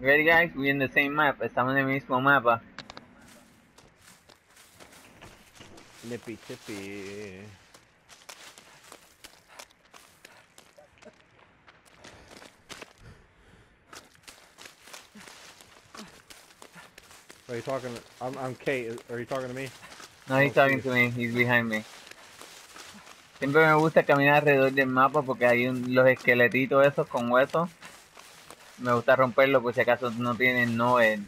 Ready guys? We in the same map. Estamos en el mismo mapa. Nippy tippy. Are you talking? I'm, I'm Kate. Are you talking to me? No, he's talking to me. He's behind me. Siempre me gusta caminar alrededor del mapa porque hay un- los esqueletitos esos con huesos. Me gusta romperlos por si acaso no tienen no eh,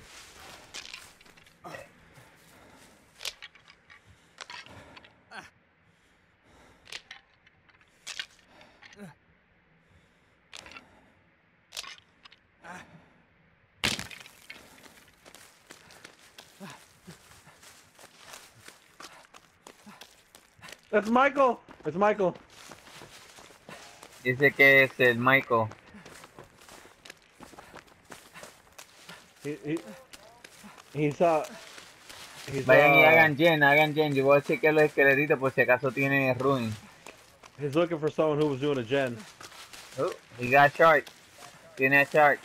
That's Michael. It's Michael. Dice que es el Michael. He, he, he's uh. He's, Vayan y uh, hagan gen, hagan gen. Yo voy a chequear los esqueletitos por si acaso tiene ruin. He's looking for someone who was doing a gen. Oh, he got a shark. Tiene a shark.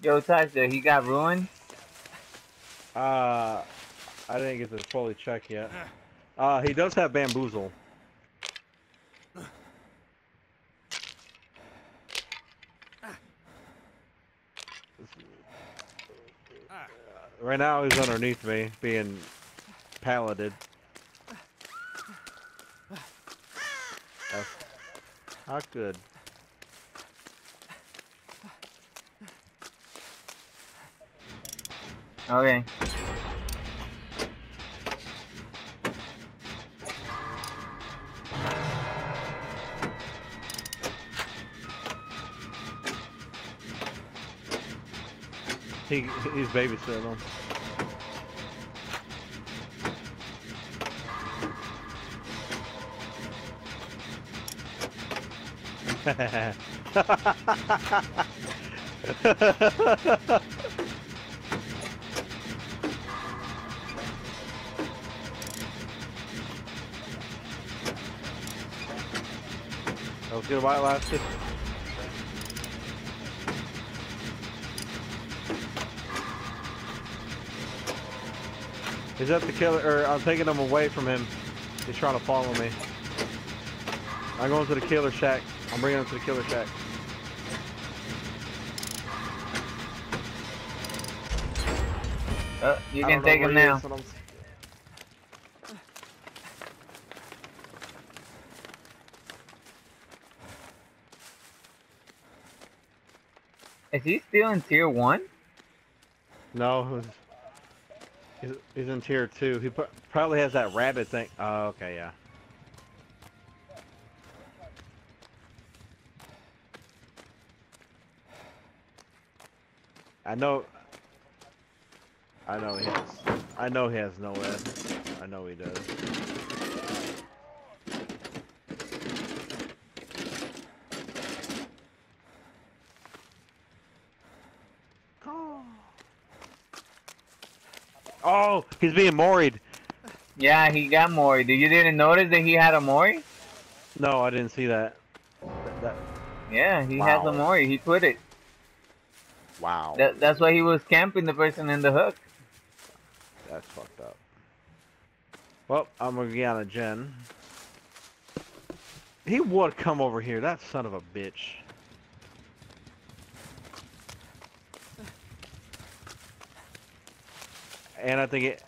Yo, Touch, he got ruined. Uh, I didn't get to fully check yet. Uh, he does have bamboozle. Right now he's underneath me, being palleted. That's not good. Okay. He he's babysitting him. Let's get a lasted. Is that the killer? Or I'm taking him away from him. He's trying to follow me. I'm going to the killer shack. I'm bringing him to the killer shack. Oh, you I can take him now. Is, he still in tier one? No, he's, he's in tier two. He probably has that rabbit thing. Oh, okay, yeah. I know. I know he has. I know he has NOED. I know he does. Oh, he's being moried. Yeah, he got Mori. Did you didn't notice that he had a Mori? No, I didn't see that. That- that- Yeah, he has a Wow. Mori. He put it. wow. That, that's why he was camping the person in the hook. That's fucked up. Well, I'm gonna get on a gen. He would come over here, that son of a bitch. And I think it.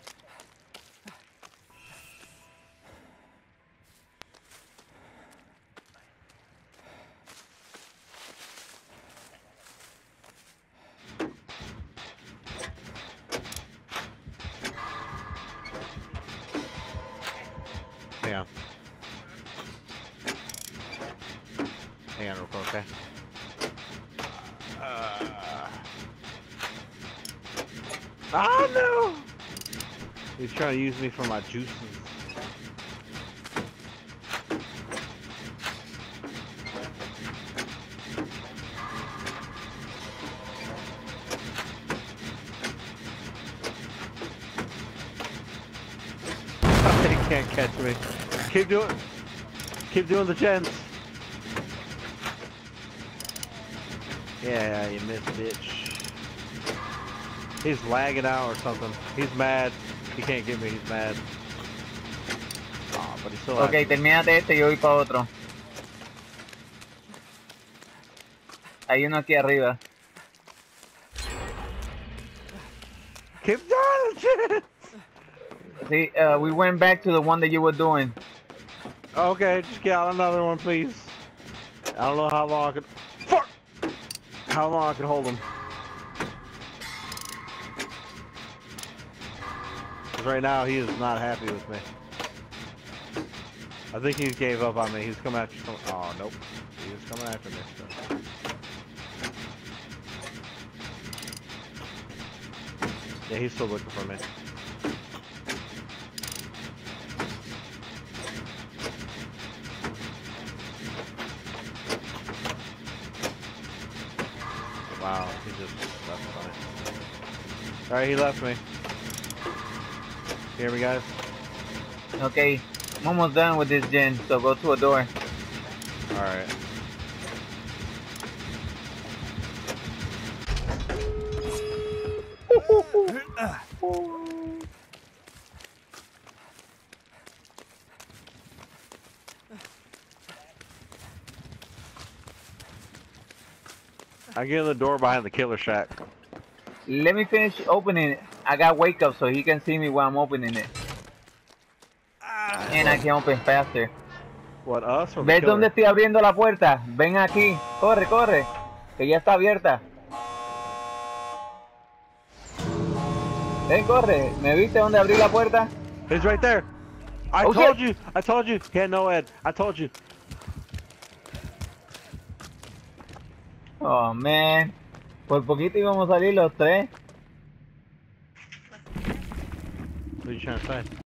On. Hang on real quick, okay? Oh no! He's trying to use me for my juices. they can't catch me. Keep doing, keep doing the chance. Yeah, you missed, bitch. He's lagging out or something. He's mad. He can't get me. He's mad. Aw, but he's still Ok, after me. termínate este y yo voy para otro. Hay uno aquí arriba. Keep doing gens. See, uh, we went back to the one that you were doing. Okay, just get out another one, please. I don't know how long I could. Fuck! How long I can hold him. 'Cause right now he is not happy with me. I think he gave up on me. He's coming after. Some... Oh nope, He's coming after me. So. Yeah, he's still looking for me. Wow, he just left it. Alright, he left me. Hear we go. Okay, I'm almost done with this gen, so go to a door. Alright. I get in the door behind the killer shack. Let me finish opening it. I got wake up so he can see me while I'm opening it. And I can open faster. What, us or ¿Ves dónde estoy abriendo la puerta? Ven aquí. Corre, corre. Que ya está abierta. Ven, corre. ¿Me viste dónde abrí la puerta? He's right there. I Oh, told shit. you. I told you. Yeah, no, Ed. I told you. Oh, man. Por poquito íbamos a salir los tres. What are you trying to say?